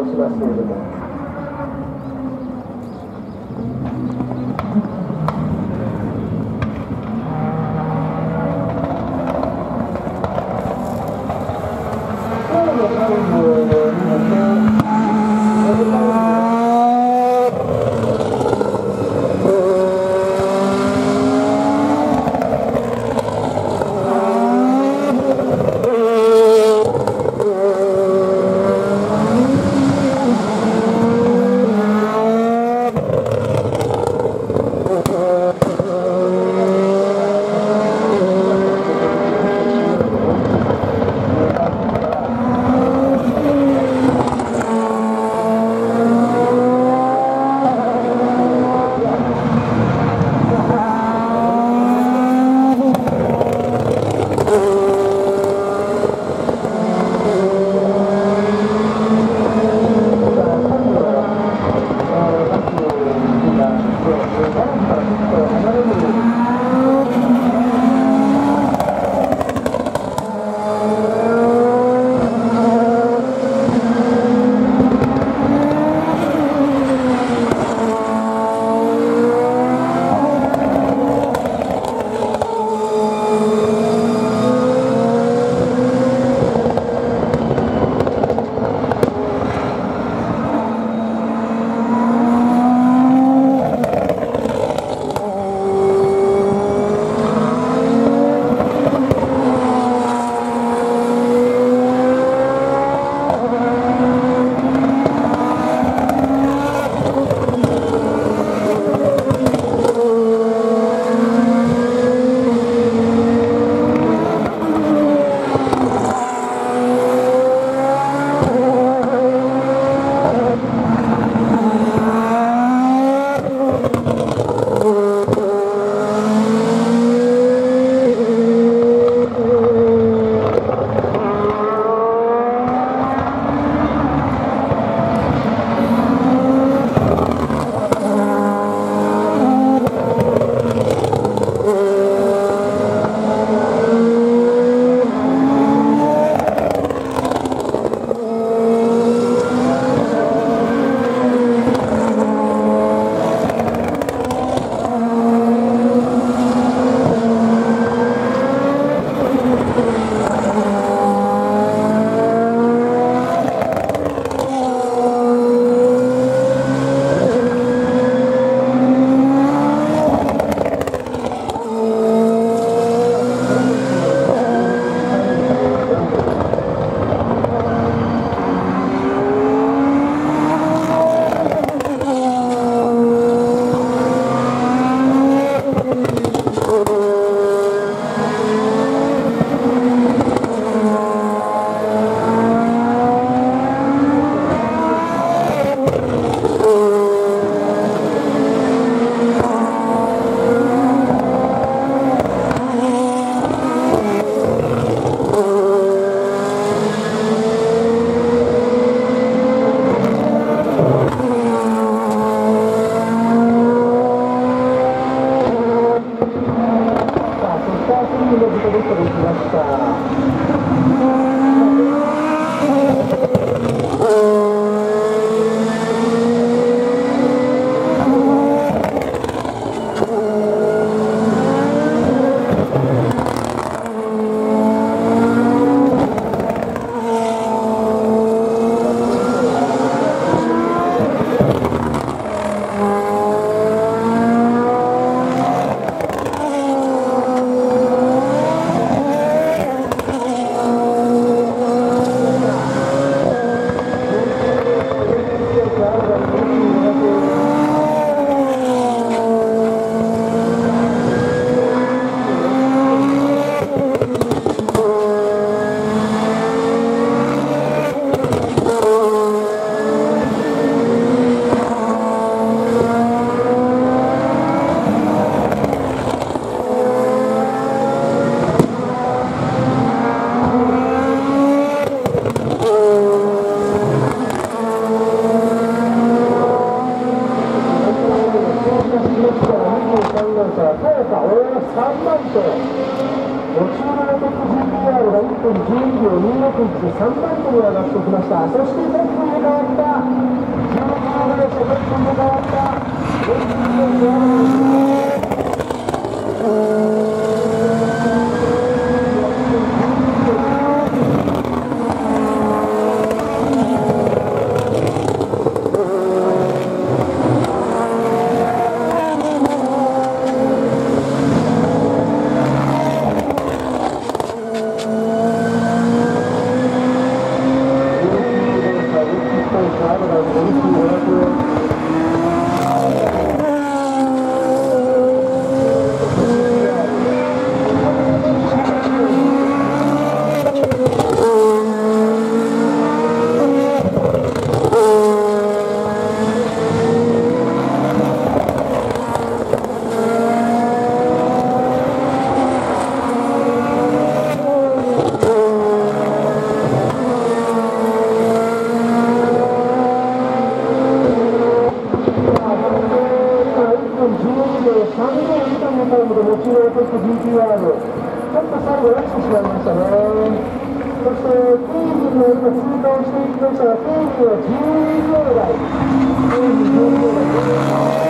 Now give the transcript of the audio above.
な感じもしますけれども。3番手に上がってきました。そしてトップに変わった15号でトップに変わったフラッグが出ていま